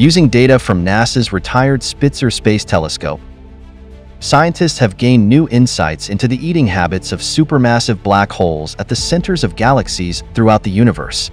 Using data from NASA's retired Spitzer Space Telescope, scientists have gained new insights into the eating habits of supermassive black holes at the centers of galaxies throughout the universe.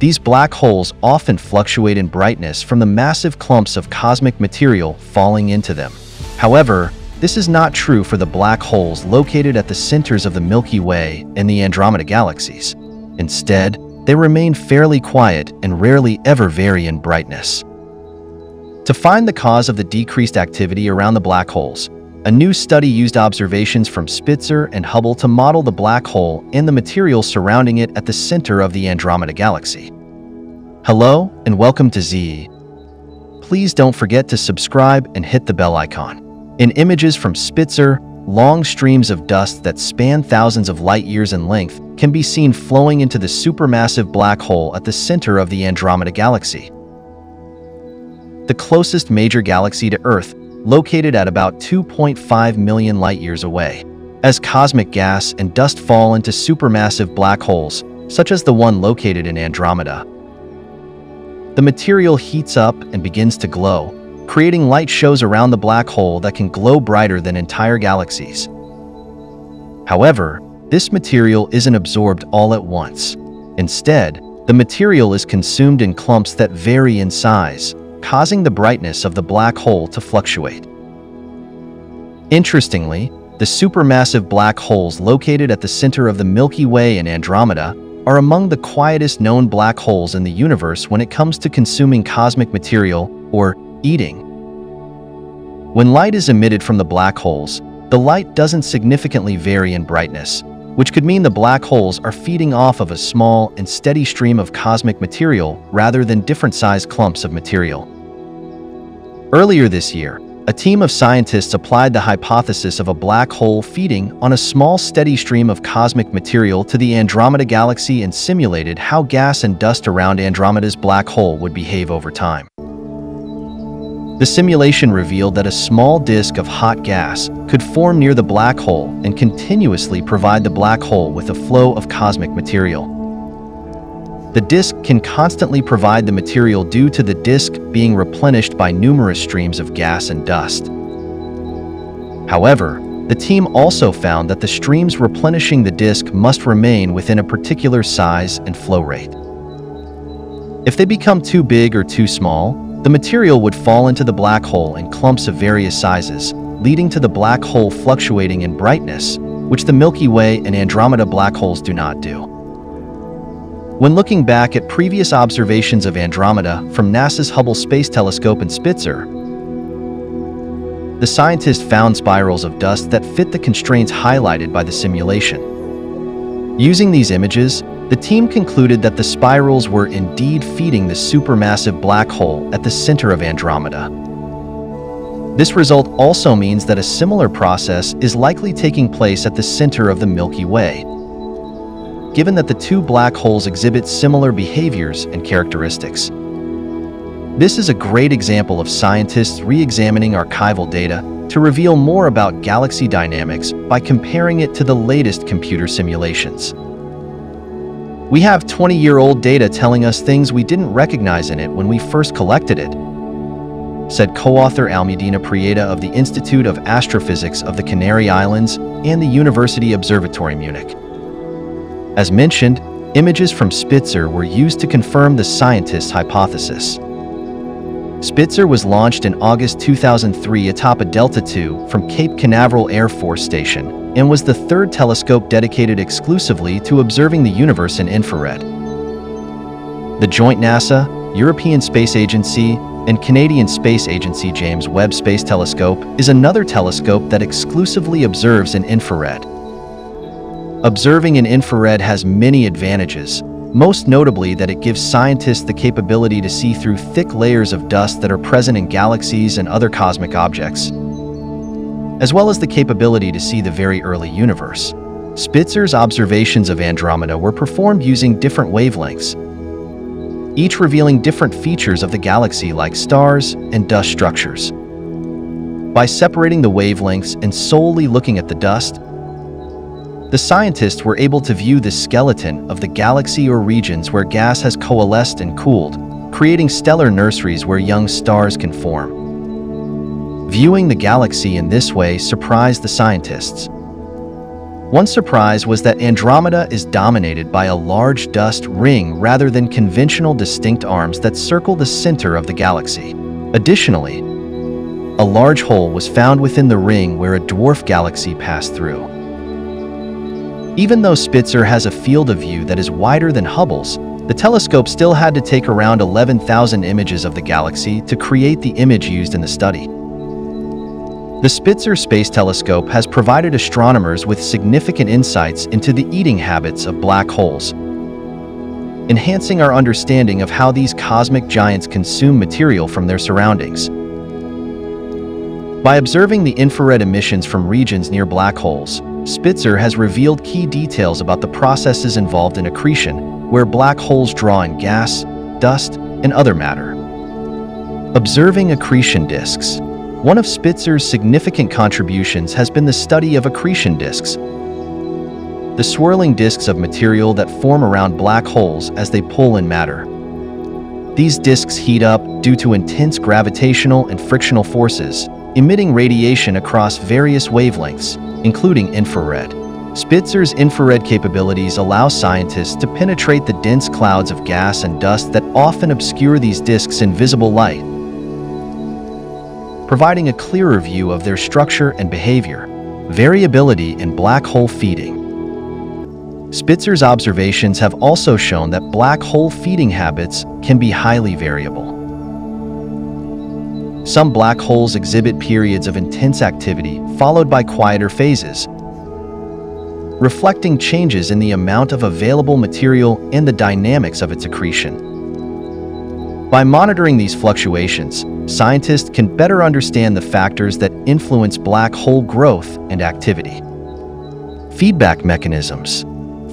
These black holes often fluctuate in brightness from the massive clumps of cosmic material falling into them. However, this is not true for the black holes located at the centers of the Milky Way and the Andromeda galaxies. Instead, they remain fairly quiet and rarely ever vary in brightness. To find the cause of the decreased activity around the black holes, a new study used observations from Spitzer and Hubble to model the black hole and the material surrounding it at the center of the Andromeda galaxy. Hello and welcome to Zeey. Please don't forget to subscribe and hit the bell icon. In images from Spitzer, long streams of dust that span thousands of light years in length can be seen flowing into the supermassive black hole at the center of the Andromeda Galaxy. The closest major galaxy to Earth, located at about 2.5 million light-years away. As cosmic gas and dust fall into supermassive black holes, such as the one located in Andromeda, the material heats up and begins to glow, creating light shows around the black hole that can glow brighter than entire galaxies. However, this material isn't absorbed all at once. Instead, the material is consumed in clumps that vary in size, causing the brightness of the black hole to fluctuate. Interestingly, the supermassive black holes located at the center of the Milky Way and Andromeda are among the quietest known black holes in the universe when it comes to consuming cosmic material, or eating. When light is emitted from the black holes, the light doesn't significantly vary in brightness, which could mean the black holes are feeding off of a small and steady stream of cosmic material rather than different-sized clumps of material. Earlier this year, a team of scientists applied the hypothesis of a black hole feeding on a small steady stream of cosmic material to the Andromeda galaxy and simulated how gas and dust around Andromeda's black hole would behave over time. The simulation revealed that a small disk of hot gas could form near the black hole and continuously provide the black hole with a flow of cosmic material. The disk can constantly provide the material due to the disk being replenished by numerous streams of gas and dust. However, the team also found that the streams replenishing the disk must remain within a particular size and flow rate. If they become too big or too small, the material would fall into the black hole in clumps of various sizes, leading to the black hole fluctuating in brightness, which the Milky Way and Andromeda black holes do not do. When looking back at previous observations of Andromeda from NASA's Hubble Space Telescope and Spitzer, the scientists found spirals of dust that fit the constraints highlighted by the simulation. Using these images, the team concluded that the spirals were indeed feeding the supermassive black hole at the center of Andromeda. This result also means that a similar process is likely taking place at the center of the Milky Way, given that the two black holes exhibit similar behaviors and characteristics. This is a great example of scientists re-examining archival data to reveal more about galaxy dynamics by comparing it to the latest computer simulations. We have 20-year-old data telling us things we didn't recognize in it when we first collected it, said co-author Almudena Prieto of the Institute of Astrophysics of the Canary Islands and the University Observatory Munich. As mentioned, images from Spitzer were used to confirm the scientists' hypothesis. Spitzer was launched in August 2003 atop a Delta II from Cape Canaveral Air Force Station and was the third telescope dedicated exclusively to observing the universe in infrared. The joint NASA, European Space Agency, and Canadian Space Agency James Webb Space Telescope is another telescope that exclusively observes in infrared. Observing in infrared has many advantages, most notably that it gives scientists the capability to see through thick layers of dust that are present in galaxies and other cosmic objects as well as the capability to see the very early universe. Spitzer's observations of Andromeda were performed using different wavelengths, each revealing different features of the galaxy like stars and dust structures. By separating the wavelengths and solely looking at the dust, the scientists were able to view the skeleton of the galaxy or regions where gas has coalesced and cooled, creating stellar nurseries where young stars can form. Viewing the galaxy in this way surprised the scientists. One surprise was that Andromeda is dominated by a large dust ring rather than conventional distinct arms that circle the center of the galaxy. Additionally, a large hole was found within the ring where a dwarf galaxy passed through. Even though Spitzer has a field of view that is wider than Hubble's, the telescope still had to take around 11,000 images of the galaxy to create the image used in the study. The Spitzer Space Telescope has provided astronomers with significant insights into the eating habits of black holes, enhancing our understanding of how these cosmic giants consume material from their surroundings. By observing the infrared emissions from regions near black holes, Spitzer has revealed key details about the processes involved in accretion, where black holes draw in gas, dust, and other matter. Observing accretion disks one of Spitzer's significant contributions has been the study of accretion disks, the swirling disks of material that form around black holes as they pull in matter. These disks heat up due to intense gravitational and frictional forces, emitting radiation across various wavelengths, including infrared. Spitzer's infrared capabilities allow scientists to penetrate the dense clouds of gas and dust that often obscure these disks in visible light, providing a clearer view of their structure and behavior. Variability in black hole feeding. Spitzer's observations have also shown that black hole feeding habits can be highly variable. Some black holes exhibit periods of intense activity followed by quieter phases, reflecting changes in the amount of available material and the dynamics of its accretion. By monitoring these fluctuations, scientists can better understand the factors that influence black hole growth and activity. Feedback mechanisms.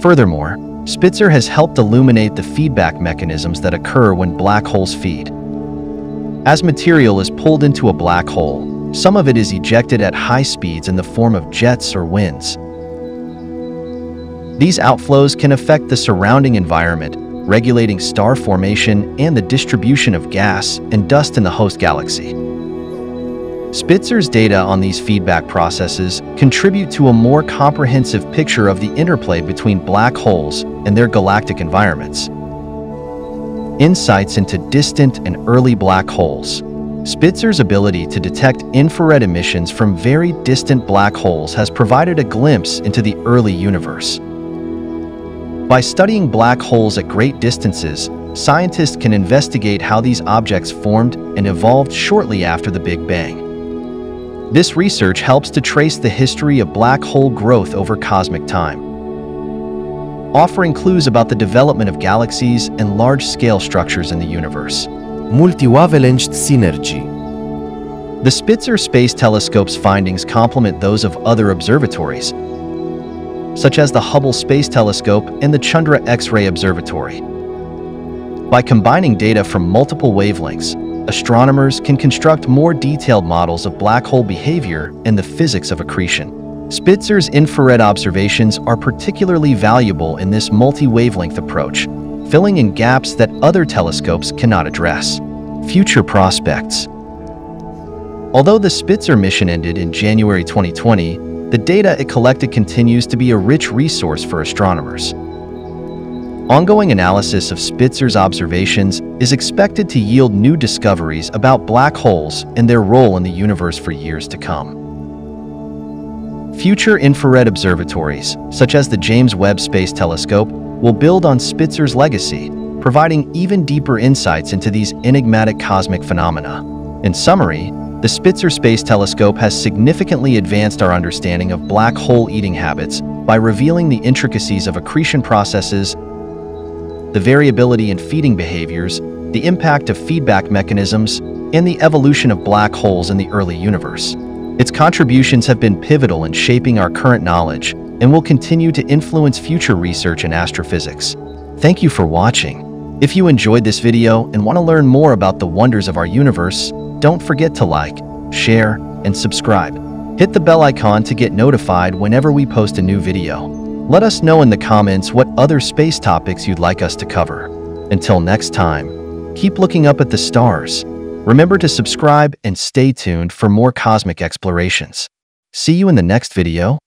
Furthermore, Spitzer has helped illuminate the feedback mechanisms that occur when black holes feed. As material is pulled into a black hole, some of it is ejected at high speeds in the form of jets or winds. These outflows can affect the surrounding environment regulating star formation and the distribution of gas and dust in the host galaxy. Spitzer's data on these feedback processes contribute to a more comprehensive picture of the interplay between black holes and their galactic environments. Insights into distant and early black holes. Spitzer's ability to detect infrared emissions from very distant black holes has provided a glimpse into the early universe. By studying black holes at great distances, scientists can investigate how these objects formed and evolved shortly after the Big Bang. This research helps to trace the history of black hole growth over cosmic time, offering clues about the development of galaxies and large-scale structures in the universe. Multi-wavelength synergy. The Spitzer Space Telescope's findings complement those of other observatories, such as the Hubble Space Telescope and the Chandra X-ray Observatory. By combining data from multiple wavelengths, astronomers can construct more detailed models of black hole behavior and the physics of accretion. Spitzer's infrared observations are particularly valuable in this multi-wavelength approach, filling in gaps that other telescopes cannot address. Future prospects Although the Spitzer mission ended in January 2020, the data it collected continues to be a rich resource for astronomers. Ongoing analysis of Spitzer's observations is expected to yield new discoveries about black holes and their role in the universe for years to come. Future infrared observatories, such as the James Webb Space Telescope, will build on Spitzer's legacy, providing even deeper insights into these enigmatic cosmic phenomena. In summary, the Spitzer Space Telescope has significantly advanced our understanding of black hole eating habits by revealing the intricacies of accretion processes, the variability in feeding behaviors, the impact of feedback mechanisms, and the evolution of black holes in the early universe. Its contributions have been pivotal in shaping our current knowledge and will continue to influence future research in astrophysics. Thank you for watching. If you enjoyed this video and want to learn more about the wonders of our universe, don't forget to like, share, and subscribe. Hit the bell icon to get notified whenever we post a new video. Let us know in the comments what other space topics you'd like us to cover. Until next time, Keep looking up at the stars. Remember to subscribe and stay tuned for more cosmic explorations. See you in the next video.